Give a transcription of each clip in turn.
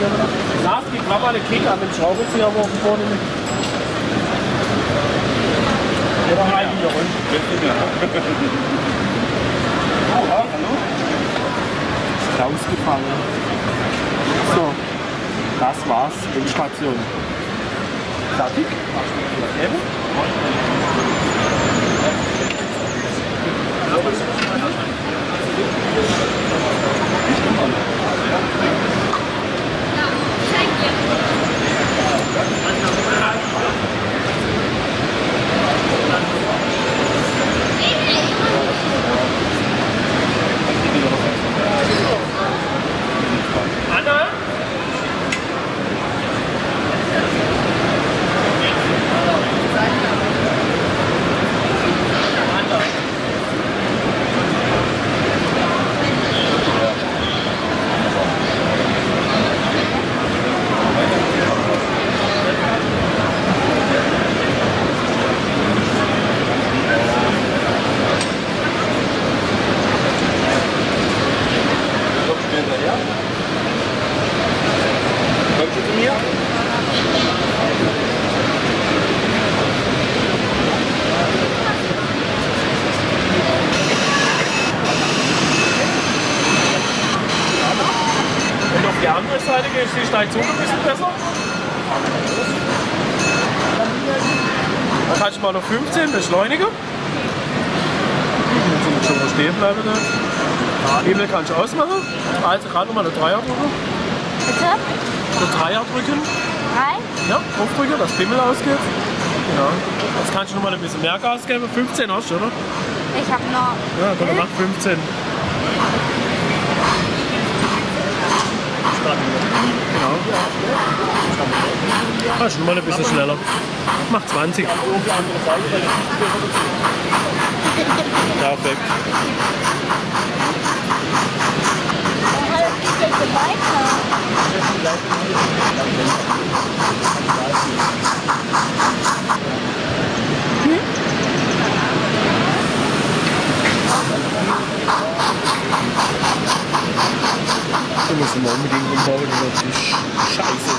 Lars, mal eine Kick an den Schraubenzieher auf dem Boden. Oder rein wieder rund. Oh, hallo? Ist rausgefallen. So, das war's. Endstation. Fertig? Eben? Andere Seite ist die Steigzug ein bisschen besser. Dann kannst du mal noch 15 beschleunigen. Jetzt schon mal stehen bleiben da. Hebel kannst du ausmachen. Also gerade nochmal eine Dreier drücken. Bitte? Eine Dreier drücken. Drei? Ja, draufdrücken, dass Bimmel ausgeht. Ja. Jetzt kannst du nochmal ein bisschen mehr Gas geben. 15 hast du, oder? Ich habe noch. Ja, dann mach 15. Genau. Ah, schon mal ein bisschen schneller. Mach 20. Perfekt. Es geht jetzt weiter. Müssen wir unbedingt umbauen, das ist scheiße.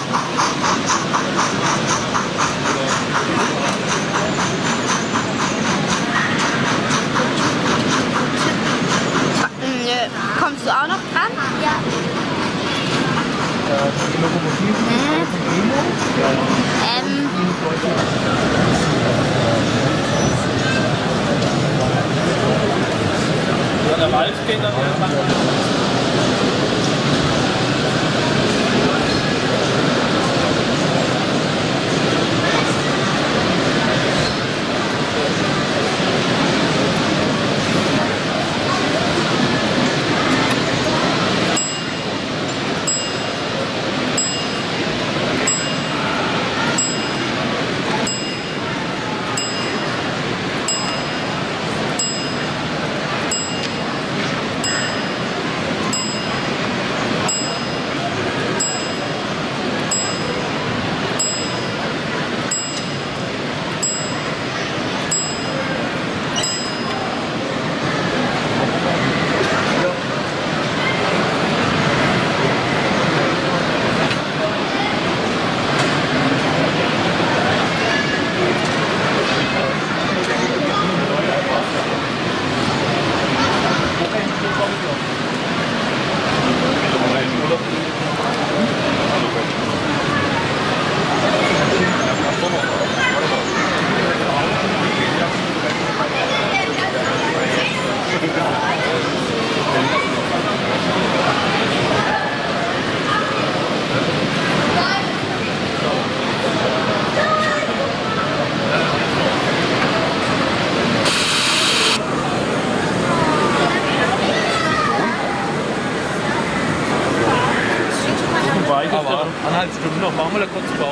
Nö. Kommst du auch noch dran? Ja. Ähm, Ja, der Wald geht dann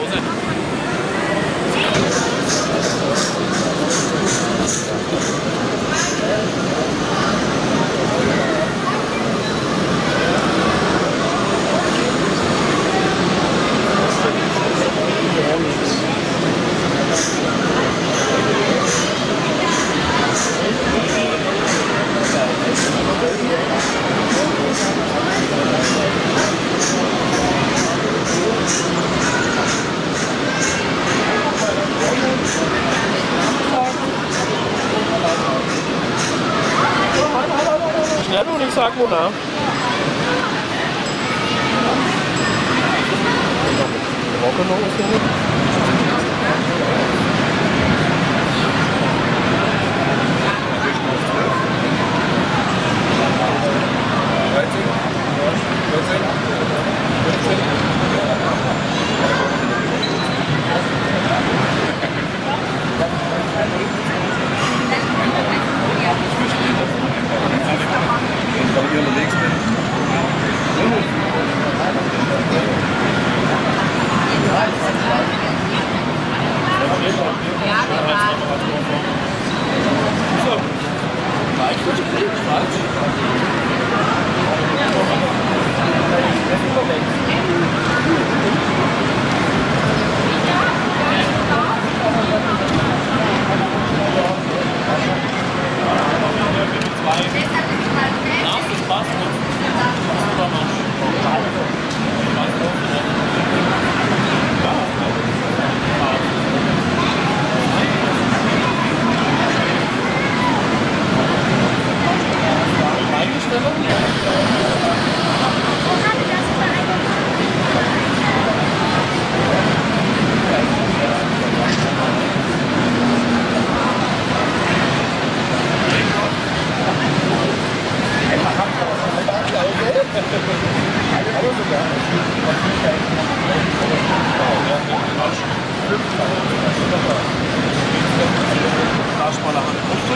Thank you. obstáculo não. Volta não, você não.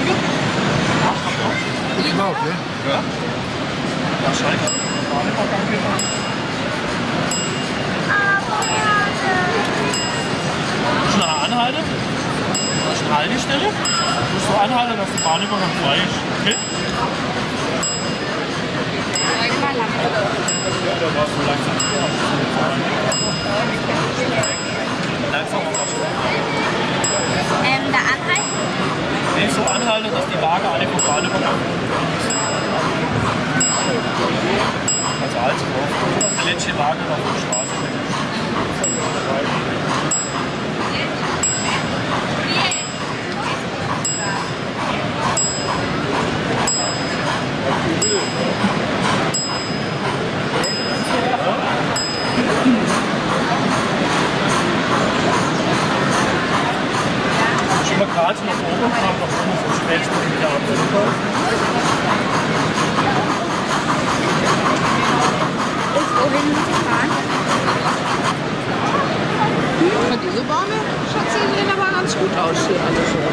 Hand aufdrücken. Genau, okay. Da scheint. Schnell anhalten. Strahl die Stelle. Du musst so anhalten, dass die Bahnübergang frei ist. Okay? Ja, da warst du langsam. Straße. Ähm, da anhalten? Nee, so anhalten, dass die Waage alle vom Bahnübergang Also alles drauf. Dass die letzte Waage noch der 超市啊，就是。